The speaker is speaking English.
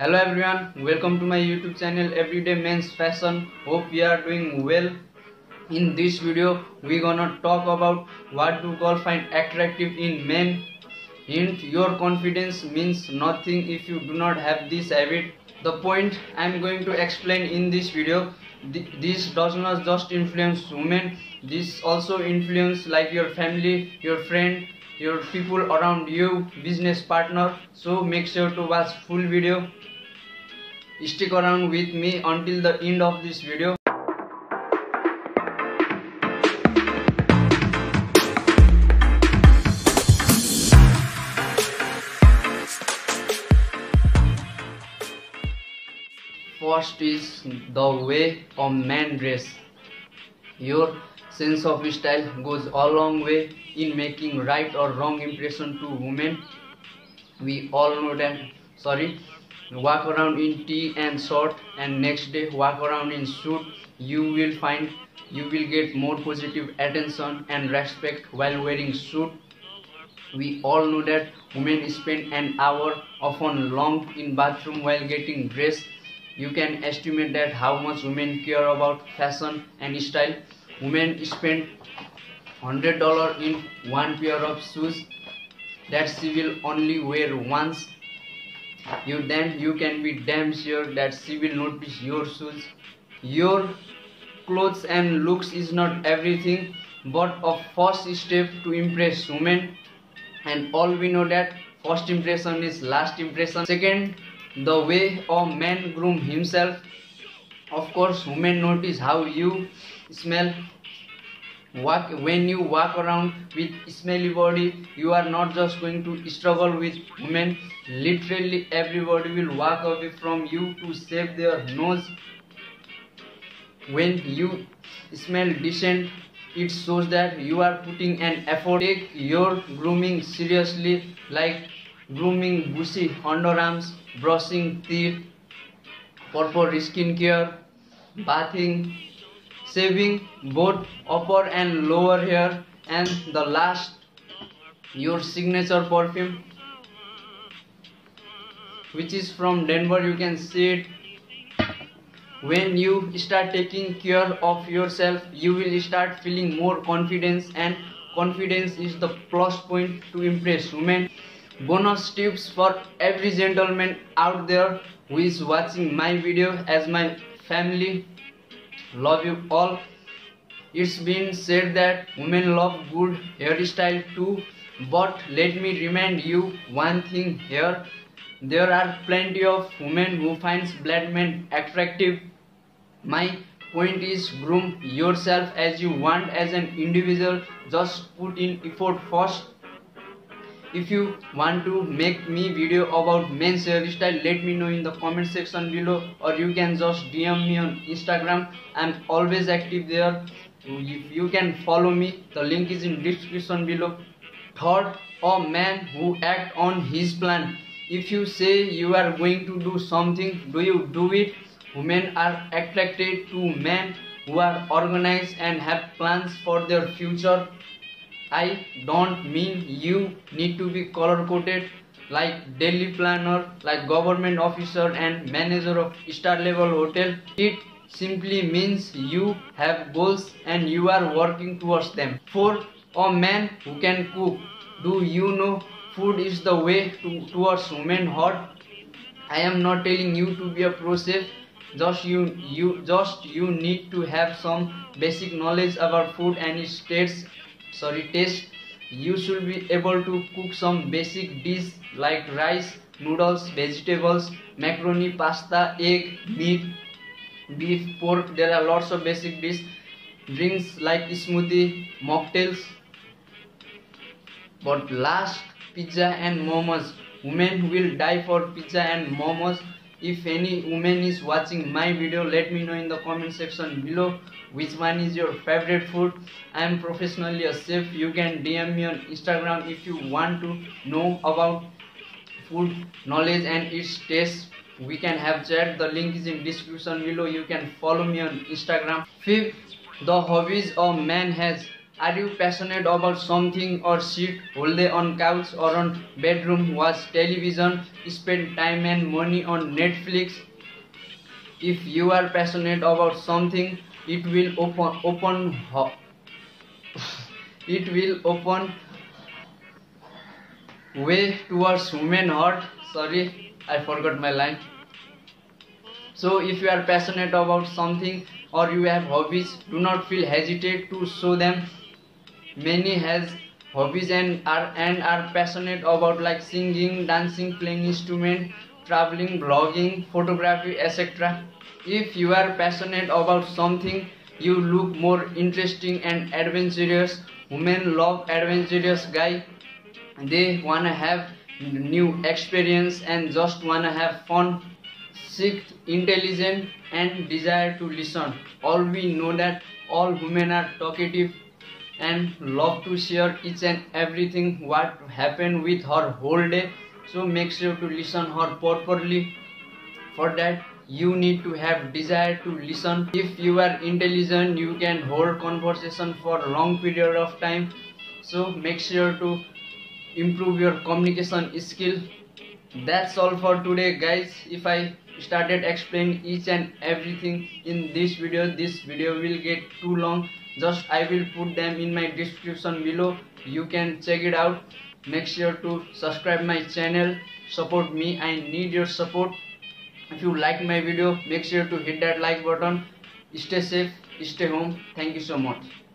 hello everyone welcome to my youtube channel everyday men's fashion. Hope you are doing well. In this video we gonna talk about what do girl find attractive in men. Hint your confidence means nothing if you do not have this habit. The point i'm going to explain in this video th- this does not just influence women this also influence like your family your friend your people around you business partner. So make sure to watch full video stick around with me until the end of this video. First is the way a man dress. Your sense of style goes a long way in making right or wrong impression to women. We all know that sorry walk around in tee and short and next day walk around in suit. You will find you will get more positive attention and respect while wearing suit. We all know that women spend an hour often long in bathroom while getting dressed. You can estimate that how much women care about fashion and style. Women spend hundred dollar in one pair of shoes that she will only wear once you then you can be damn sure that she will notice your shoes. Your clothes and looks is not everything but a first step to impress women. And all we know that first impression is last impression. Second the way a man groom himself. Of course women notice how you smell walk when you walk around with smelly body you are not just going to struggle with women. Literally everybody will walk away from you to save their nose. When you smell decent it shows that you are putting an effort. Take your grooming seriously like grooming bushy underarms brushing teeth proper skin care bathing shaving both upper and lower hair. And the last your signature perfume which is from denver. You can see it. When you start taking care of yourself you will start feeling more confidence. And confidence is the plus point to impress women. Bonus tips for every gentleman out there who is watching my video. As my family love you all. It's been said that women love good hairstyle too but let me remind you one thing here. There are plenty of women who finds black men attractive. My point is groom yourself as you want as an individual. Just put in effort first if you want to make me video about men's hairstyle let me know in the comment section below or you can just dm me on instagram. I'm always active there. If you can follow me the link is in description below. Third a man who act on his plan. If you say you are going to do something do you do it? Women are attracted to men who are organized and have plans for their future I don't mean you need to be color coded like daily planner, like government officer and manager of star level hotel. It simply means you have goals and you are working towards them. For a man who can cook, do you know food is the way to, towards women heart? I am not telling you to be a process just you you just you need to have some basic knowledge about food and its sorry taste. You should be able to cook some basic dish like rice noodles vegetables macaroni pasta egg meat beef pork. There are lots of basic dish. Drinks like smoothie mocktails. But last pizza and momos. Women will die for pizza and momos if any woman is watching my video let me know in the comment section below which one is your favorite food. I am professionally a chef. You can dm me on instagram if you want to know about food knowledge and its taste. We can have chat. The link is in description below. You can follow me on instagram. Fifth the hobbies a man has are you passionate about something or sit day on couch or on bedroom watch television spend time and money on netflix? If you are passionate about something it will open open it will open way towards human heart. Sorry i forgot my line. So if you are passionate about something or you have hobbies do not feel hesitate to show them many has hobbies and are and are passionate about like singing dancing playing instrument traveling blogging photography etc if you are passionate about something you look more interesting and adventurous. Women love adventurous guy. They wanna have new experience and just wanna have fun. Seek intelligent and desire to listen. All we know that all women are talkative and love to share each and everything what happened with her whole day. So make sure to listen her properly. For that you need to have desire to listen. If you are intelligent you can hold conversation for long period of time. So make sure to improve your communication skill. That's all for today guys. If i started explaining each and everything in this video this video will get too long just i will put them in my description below. You can check it out. Make sure to subscribe my channel. Support me. I need your support. If you like my video make sure to hit that like button. Stay safe. Stay home. Thank you so much